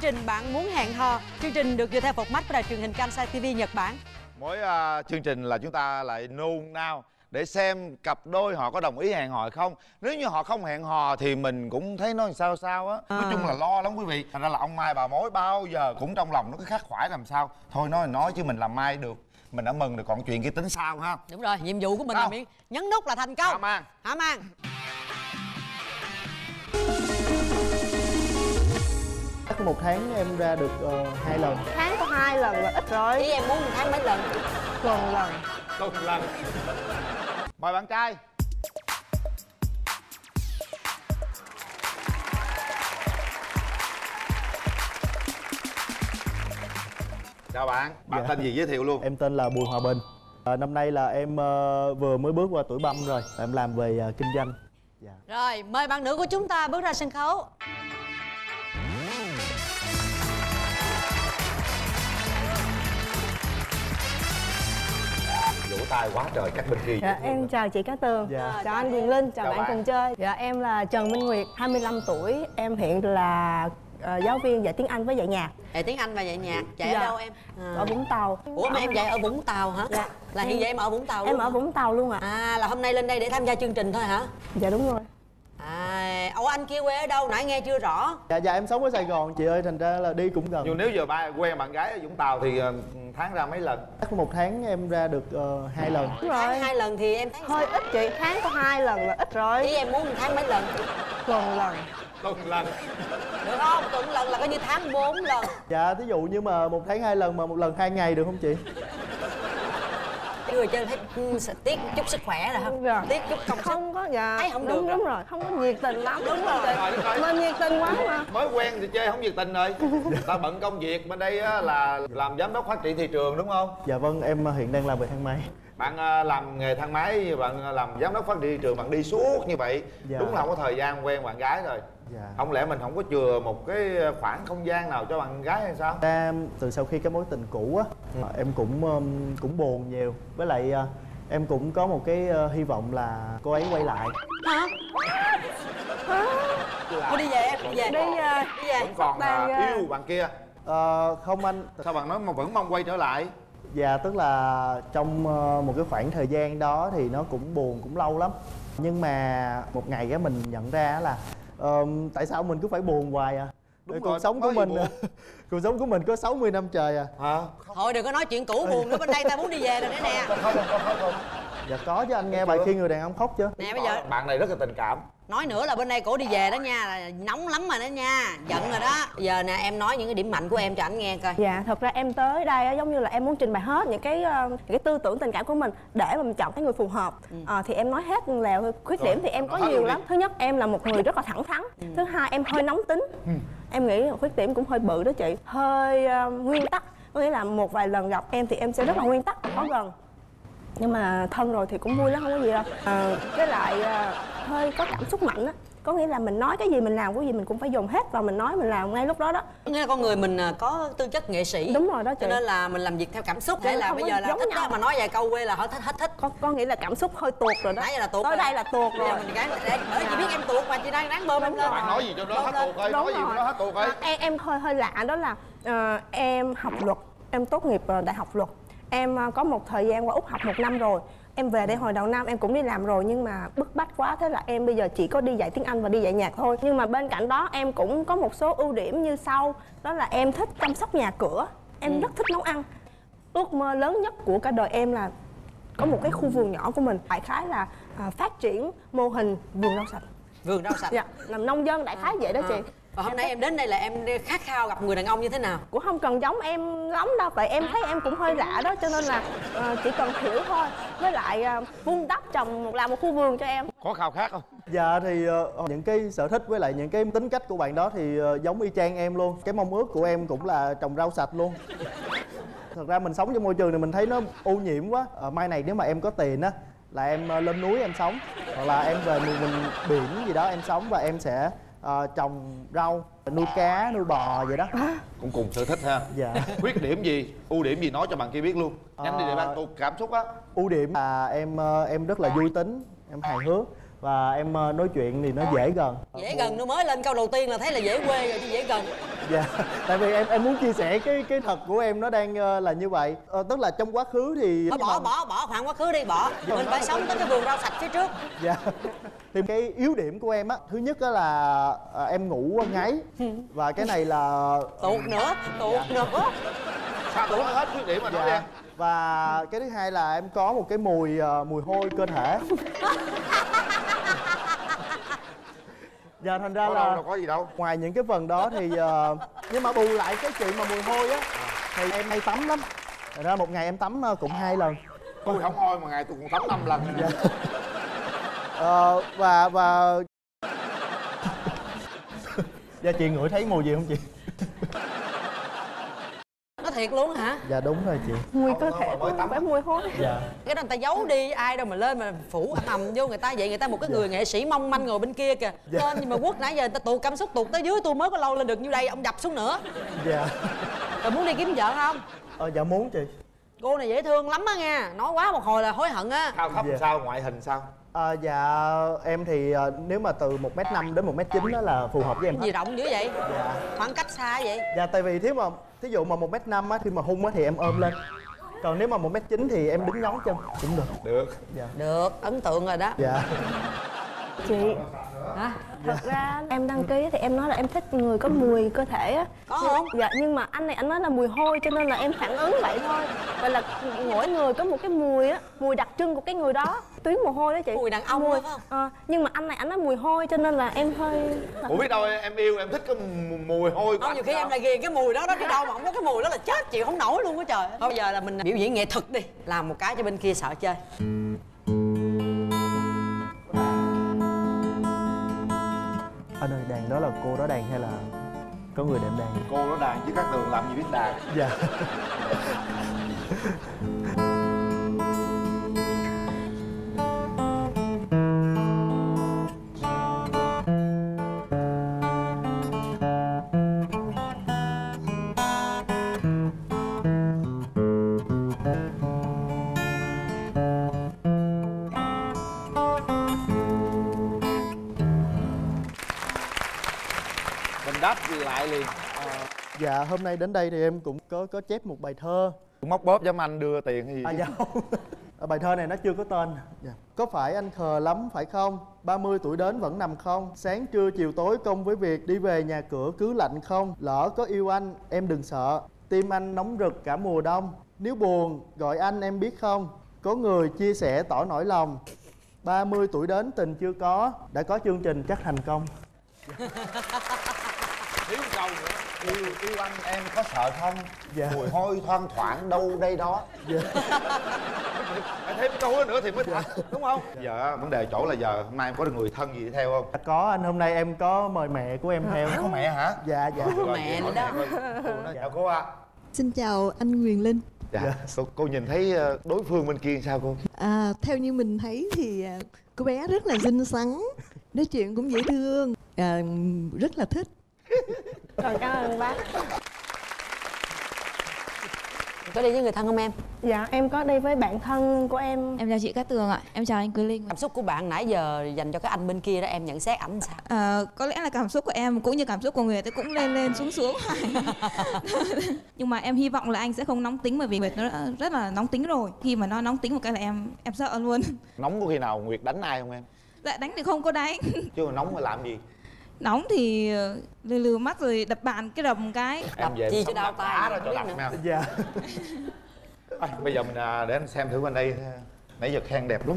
chương trình Bạn muốn hẹn hò. Chương trình được dựa theo format của đài truyền hình Kansai TV Nhật Bản. Mỗi uh, chương trình là chúng ta lại nôn nao để xem cặp đôi họ có đồng ý hẹn hò không nếu như họ không hẹn hò thì mình cũng thấy nó sao sao á à. nói chung là lo lắm quý vị thành ra là ông mai bà mối bao giờ cũng trong lòng nó cứ khắc khoải làm sao thôi nói nói chứ mình làm mai được mình đã mừng được còn chuyện kia tính sao ha Đúng rồi, nhiệm vụ của mình là Sao? miễn nhấn nút là thành công. Hả Mang? Hả Mang? Chắc một tháng em ra được ờ, hai lần. Tháng có hai lần là ít rồi. Ý em muốn một tháng mấy lần? tuần lần. Tuần lần. Mời bạn trai. Chào bạn. Bạn Dạ. tên gì giới thiệu luôn? Em tên là Bùi Hòa Bình. Ờ, Năm nay là em ờ, vừa mới bước qua tuổi băm rồi. Em làm về ờ, kinh doanh. Dạ. Rồi, mời bạn nữ của chúng ta bước ra sân khấu. Tay quá trời chắc bên kia dạ em chào chị Cát Tường Dạ. chào anh Quyền Linh chào, Chào bạn, bạn. cùng chơi dạ em là Trần Minh Nguyệt 25 tuổi em hiện là ờ, giáo viên dạy tiếng Anh với dạy nhạc Dạy tiếng Anh và dạy nhạc. Dạy Dạ. ở đâu em? À. ở Vũng Tàu Ủa mà em dạy ở Vũng Tàu hả? Dạ. Là hiện Em- giờ em ở Vũng Tàu em luôn ở hả? Vũng Tàu luôn ạ À là hôm nay lên đây để tham gia chương trình thôi hả? dạ đúng rồi À, ủa anh kia quê ở đâu? Nãy nghe chưa rõ. dạ dạ em sống ở Sài Gòn chị ơi thành ra là đi cũng gần nhưng nếu giờ ba quen bạn gái ở vũng tàu thì ờ, tháng ra mấy lần Chắc một tháng em ra được ờ, hai lần đúng Tháng rồi hai lần thì em thấy hơi ít chị tháng có hai lần là ít Ý rồi em muốn một tháng mấy lần? tuần lần tuần lần Được không? Tuần lần là coi như tháng 4 lần. Dạ thí dụ như mà một tháng hai lần mà một lần hai ngày được không chị Cái người chơi thấy ừ, sẽ tiếc chút sức khỏe rồi không? Dạ. Tiếc chút công sức. không có dạ. Thấy không đúng được đúng rồi. Không có nhiệt tình lắm. Đúng đúng rồi. mình nhiệt tình quá mà. Mới quen thì chơi không nhiệt tình rồi. Ta bận công việc bên đây á, là làm giám đốc phát triển thị trường đúng không? Dạ vâng em ờ, hiện đang làm về thang máy bạn ờ, làm nghề thang máy bạn ờ, làm giám đốc phát triển thị trường bạn đi suốt như vậy Dạ. đúng là không có thời gian quen bạn gái rồi Dạ không lẽ mình không có chừa một cái khoảng không gian nào cho bạn gái hay sao Ra từ sau khi cái mối tình cũ á Ừ. em cũng cũng buồn nhiều với lại ờ, em cũng có một cái ờ, hy vọng là cô ấy quay lại Hả? Cô đi về em, đi về. đi ờ, Đi về. vẫn còn ờ, ờ, yêu bạn kia Ờ, không anh sao bạn nói mà vẫn mong quay trở lại Dạ tức là trong ờ, một cái khoảng thời gian đó thì nó cũng buồn cũng lâu lắm Nhưng mà một ngày á mình nhận ra là ờm, tại sao mình cứ phải buồn hoài à Đúng Cuộc rồi, sống có của gì mình buồn? cuộc sống của mình có 60 năm trời à hả Thôi đừng có nói chuyện cũ buồn nữa bên đây ta muốn đi về rồi đấy nè. không không không không, không. Dạ có chứ anh nghe bài khi người đàn ông khóc chưa Nè bây giờ bạn này rất là tình cảm nói nữa là bên đây cổ đi về đó nha, là nóng lắm rồi đó nha, giận rồi đó. Giờ nè em nói những cái điểm mạnh của em cho anh nghe coi. Dạ, thật ra em tới đây á, giống như là em muốn trình bày hết những cái ờ, những cái tư tưởng tình cảm của mình để mà mình chọn cái người phù hợp. Ờ, thì em nói hết là khuyết điểm thì em có nhiều lắm. Thứ nhất em là một người rất là thẳng thắn. Thứ hai em hơi nóng tính. Em nghĩ là khuyết điểm cũng hơi bự đó chị. Hơi ờ, nguyên tắc. Có nghĩa là một vài lần gặp em thì em sẽ rất là nguyên tắc và khó gần nhưng mà thân rồi thì cũng vui lắm không có gì đâu à, với lại à, hơi có cảm xúc mạnh á có nghĩa là mình nói cái gì mình làm cái gì mình cũng phải dùng hết và mình nói mình làm ngay lúc đó đó Nghĩa là con người mình à, có tư chất nghệ sĩ. Đúng rồi đó chị. Cho nên là mình làm việc theo cảm xúc. Hay là bây giờ là giống thích nhau. đó, mà nói vài câu quê là họ thích hết thích. có có nghĩa là cảm xúc hơi tuột rồi đó Nãy giờ là tuột tới đây là tuột Bây giờ rồi mình để bởi chị biết em tuột mà chị đang đáng bơm em lên. bạn nói gì cho nó hết tuột ơi nói gì cho nó hết tuột ơi À, em em hơi hơi lạ đó là ờ, em học luật em tốt nghiệp ờ, đại học luật em ờ, có một thời gian qua úc học một năm rồi. Em về đây hồi đầu năm em cũng đi làm rồi nhưng mà bức bách quá. Thế là em bây giờ chỉ có đi dạy tiếng anh và đi dạy nhạc thôi. Nhưng mà bên cạnh đó em cũng có một số ưu điểm như sau. Đó là em thích chăm sóc nhà cửa. Em rất thích nấu ăn. Ước mơ lớn nhất của cả đời em là có một cái khu vườn nhỏ của mình. Đại khái là à, phát triển mô hình vườn rau sạch. Vườn rau sạch. dạ làm nông dân đại khái vậy đó chị. À. Và hôm nay em đến đây là em khát khao gặp người đàn ông như thế nào? cũng không cần giống em lắm đâu tại em thấy em cũng hơi lạ đó cho nên là ờ, chỉ cần hiểu thôi. Với lại ờ, vun đắp trồng một làm một khu vườn cho em. Có khao khát không? Dạ thì ờ, những cái sở thích với lại những cái tính cách của bạn đó thì ờ, giống y chang em luôn. Cái mong ước của em cũng là trồng rau sạch luôn. Thật ra mình sống trong môi trường này mình thấy nó ô nhiễm quá. Ờ, Mai này nếu mà em có tiền á là em ờ, lên núi em sống Hoặc là em về miền mình biển gì đó em sống và em sẽ ờ, trồng rau, nuôi cá, nuôi bò vậy đó. Cũng cùng sở thích ha. Dạ. Khuyết điểm gì ưu điểm gì nói cho bạn kia biết luôn. Nhanh đi để Ờ. bạn tụt cảm xúc á. ưu điểm là em ờ, em rất là vui tính em hài hước và em ờ, nói chuyện thì nó dễ gần. Dễ gần nó mới lên câu đầu tiên là thấy là dễ quê rồi chứ dễ gần. Dạ tại vì em em muốn chia sẻ cái cái thật của em nó đang ờ, là như vậy. Ờ, tức là trong quá khứ thì Thôi bỏ bỏ bỏ khoảng quá khứ đi bỏ. Mình phải sống tới cái vườn rau sạch phía trước. Dạ thì cái yếu điểm của em á thứ nhất á là ờ, em ngủ ngáy. Và cái này là tuột nữa tuột nữa. Sao tôi nói hết khuyết điểm mà nói đi dạ. Em và cái thứ hai là em có một cái mùi ờ, mùi hôi cơ thể. Dạ thành ra có đâu là đâu có gì đâu. ngoài những cái phần đó thì ờ, nhưng mà bù lại cái chuyện mà mùi hôi á thì em hay tắm lắm. Thành ra một ngày em tắm ờ, cũng hai lần. Tôi không hôi mà ngày tôi còn tắm năm lần. Dạ. Ờ, và và dạ chị ngửi thấy mùi gì không chị? Nó thiệt luôn hả? Dạ đúng rồi chị. Mùi cơ thể tắm. phải mùi hôi dạ. Cái đó người ta giấu đi ai đâu mà lên mà phủ ầm ầm vô người ta vậy người ta một cái người nghệ sĩ mong manh ngồi bên kia kìa. Lên nhưng mà quất nãy giờ người ta tụt cảm xúc tụt tới dưới tôi mới có lâu lên được như đây ông đập xuống nữa. Dạ. Rồi muốn đi kiếm vợ không? Ờ, dạ muốn chị. Cô này dễ thương lắm á nha nói quá một hồi là hối hận á. Cao thấp Dạ. sao ngoại hình sao Ờ, dạ em thì ờ, nếu mà từ 1 m năm đến 1 m chín đó là phù hợp với em gì hết rộng dữ vậy? Dạ. Khoảng cách xa vậy? Dạ tại vì nếu mà thí dụ mà 1 m năm á khi mà hung á thì em ôm lên. Còn nếu mà 1 m chín thì em đứng nhón chân cũng được. Được. Dạ. Được ấn tượng rồi đó. Dạ. Chị hả? thật ra em đăng ký thì em nói là em thích người có mùi cơ thể á. Có không? Dạ nhưng mà anh này anh nói là mùi hôi cho nên là em phản ứng vậy thôi. Vậy là mỗi người có một cái mùi á mùi đặc trưng của cái người đó tuyến mồ hôi đó chị. Mùi đàn ông mùi phải không? Ờ, nhưng mà anh này anh nói mùi hôi cho nên là em hơi ủa biết đâu em yêu em thích cái mù- mùi hôi của không anh nhiều khi sao? em lại ghiền cái mùi đó đó đi đâu mà không có cái mùi đó là chết chịu không nổi luôn á trời. Thôi bây giờ là mình biểu diễn nghệ thuật đi làm một cái cho bên kia sợ chơi. Anh ơi đàn đó là cô đó đàn hay là có người đệm đàn? Cô nó đàn chứ các tường làm gì biết đàn. Dạ lại liền dạ hôm nay đến đây thì em cũng có có chép một bài thơ móc bóp giống anh đưa tiền hay gì À dạ. Ở bài thơ này nó chưa có tên. Dạ. Có phải anh khờ lắm phải không? 30 tuổi đến vẫn nằm không? Sáng trưa chiều tối công với việc đi về nhà cửa cứ lạnh không? Lỡ có yêu anh em đừng sợ. Tim anh nóng rực cả mùa đông. Nếu buồn gọi anh em biết không? Có người chia sẻ tỏ nỗi lòng. 30 tuổi đến tình chưa có, đã có chương trình chắc thành công. thiếu câu nữa yêu yêu anh em có sợ không Dạ. mùi hôi thoang thoảng đâu đây đó Dạ. phải thêm câu nữa thì mới thật đúng không giờ á, vấn đề chỗ là giờ hôm nay em có được người thân gì đi theo không Có anh hôm nay em có mời mẹ của em theo. có mẹ hả Dạ dạ. Rồi, mẹ đó. mẹ nói chào cô ạ Xin chào anh Quyền Linh. dạ cô, cô nhìn thấy ờ, đối phương bên kia sao cô À, theo như mình thấy thì à, cô bé rất là xinh xắn, nói chuyện cũng dễ thương, à, rất là thích. Còn cảm ơn bác. Có đi với người thân không em? Dạ em có đi với bạn thân của em. Em chào chị Cát Tường ạ, em chào anh Quế Linh. cảm xúc của bạn nãy giờ dành cho cái anh bên kia đó em nhận xét ảnh sao? À, có lẽ là cảm xúc của em cũng như cảm xúc của người ta cũng lên lên xuống xuống. Nhưng mà em hy vọng là anh sẽ không nóng tính bởi vì Nguyệt nó đã rất là nóng tính rồi. Khi mà nó nóng tính một cái là em em sợ luôn. Nóng có khi nào nguyệt đánh ai không em? Dạ đánh thì không có đánh. Chứ mà nóng mà làm gì nóng thì ờ, lừ lừ mắt rồi đập bàn cái đầm cái. Em về chi em cho đau tay, không cho nữa. nè Dạ. Thôi, bây giờ mình à, để anh xem thử bên đây. Nãy giờ khen đẹp lắm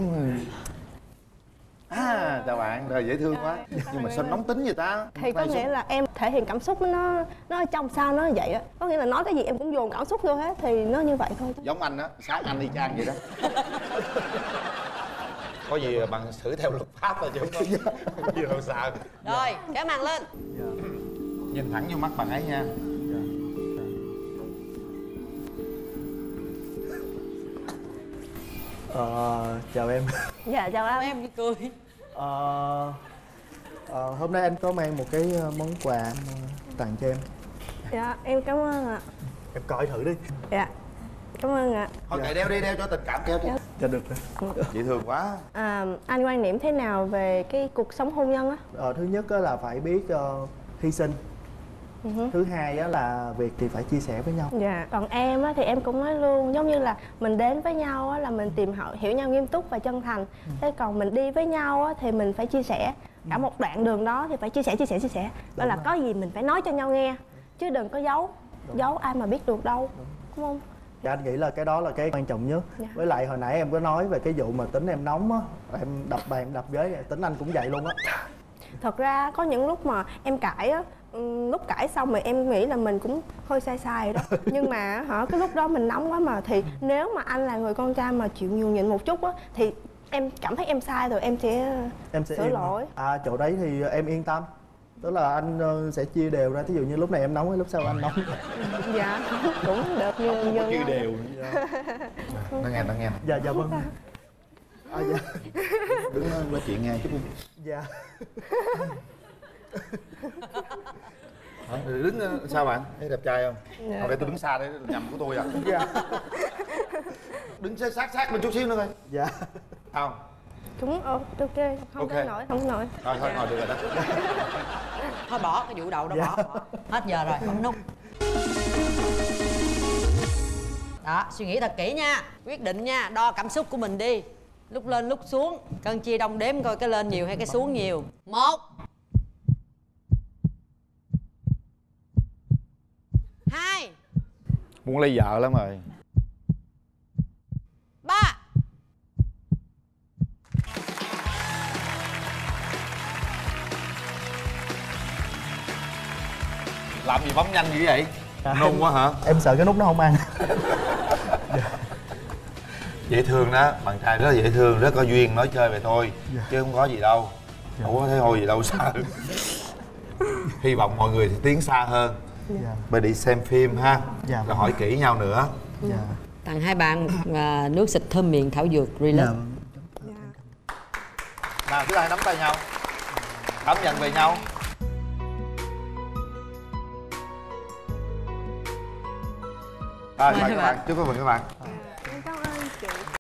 à chào bạn rồi dễ thương quá. Nhưng mà sao nóng tính vậy ta? Thì có nghĩa là em thể hiện cảm xúc nó nó trong sao nó vậy á. Có nghĩa là nói cái gì em cũng dồn cảm xúc vô hết thì nó như vậy thôi giống anh á sáng anh y chang vậy đó có gì bằng xử theo luật pháp là chứ không có gì đâu sợ rồi kéo màn lên. Nhìn thẳng vô mắt bạn ấy nha. Ờ, chào em. dạ chào anh. Em cười. Ờ, ờ, hôm nay anh có mang một cái ờ, món quà ờ, tặng cho em. Dạ em cảm ơn ạ. Em coi thử đi. Dạ cảm ơn ạ. Thôi kệ đeo đi đeo cho tình cảm kéo chứ dạ được rồi. Dễ thương quá. À, anh quan niệm thế nào về cái cuộc sống hôn nhân á? Ờ, thứ nhất á là phải biết ờ, hy sinh. Thứ hai á là việc thì phải chia sẻ với nhau. Dạ. Còn em á thì em cũng nói luôn giống như là mình đến với nhau á là mình tìm hiểu, hiểu nhau nghiêm túc và chân thành. Thế còn mình đi với nhau á thì mình phải chia sẻ. Cả một đoạn đường đó thì phải chia sẻ chia sẻ chia sẻ. Đó là có gì mình phải nói cho nhau nghe chứ đừng có giấu. Giấu ai mà biết được đâu. Đúng không Dạ anh nghĩ là cái đó là cái quan trọng nhất. Dạ. Với lại hồi nãy em có nói về cái vụ mà tính em nóng á Em đập bàn đập ghế tính anh cũng vậy luôn á. Thật ra có những lúc mà em cãi á ừm, lúc cãi xong rồi em nghĩ là mình cũng hơi sai sai đó. Nhưng mà hả cái lúc đó mình nóng quá mà thì nếu mà anh là người con trai mà chịu nhường nhịn một chút á thì em cảm thấy em sai rồi em sẽ Em sẽ sửa lỗi. À chỗ đấy thì em yên tâm Tức là anh ờ, sẽ chia đều ra. Thí dụ như lúc này em nóng, lúc sau anh nóng? Dạ cũng được như như chia đều nó nghe nó nghe. Dạ dạ vâng. À, dạ. đứng ờ, nói chuyện nghe chút đi. Dạ. Hả? đứng ờ, sao bạn? Thấy đẹp trai không? Dạ. không để tôi đứng xa đấy nhầm của tôi à? Dạ. Đứng sát sát bên chút xíu nữa coi. Dạ. Không ờ, ok không Ok. tới nổi không nổi thôi thôi ngồi được rồi đó. Thôi bỏ cái vụ đầu đó Dạ. bỏ, bỏ hết giờ rồi bấm nút đó suy nghĩ thật kỹ nha. Quyết định nha đo cảm xúc của mình đi. Lúc lên lúc xuống. Cân chia đông đếm coi cái lên nhiều hay cái xuống nhiều. Một. Hai. Muốn lấy vợ lắm rồi làm gì bấm nhanh dữ vậy? Nôn quá hả? Em sợ cái nút nó không ăn. Dễ thương đó bạn trai rất là dễ thương rất có duyên nói chơi về thôi chứ không có gì đâu. Không có thấy hôi gì đâu sợ hy vọng mọi người thì tiến xa hơn. Dạ. Mới đi xem phim ha. Dạ. rồi hỏi kỹ nhau nữa. Dạ. Tặng hai bạn à, nước xịt thơm miệng thảo dược Dạ relax. Vâng. nào thứ hai nắm tay nhau. Cảm nhận về nhau rồi Mời các bạn. chúc mừng các bạn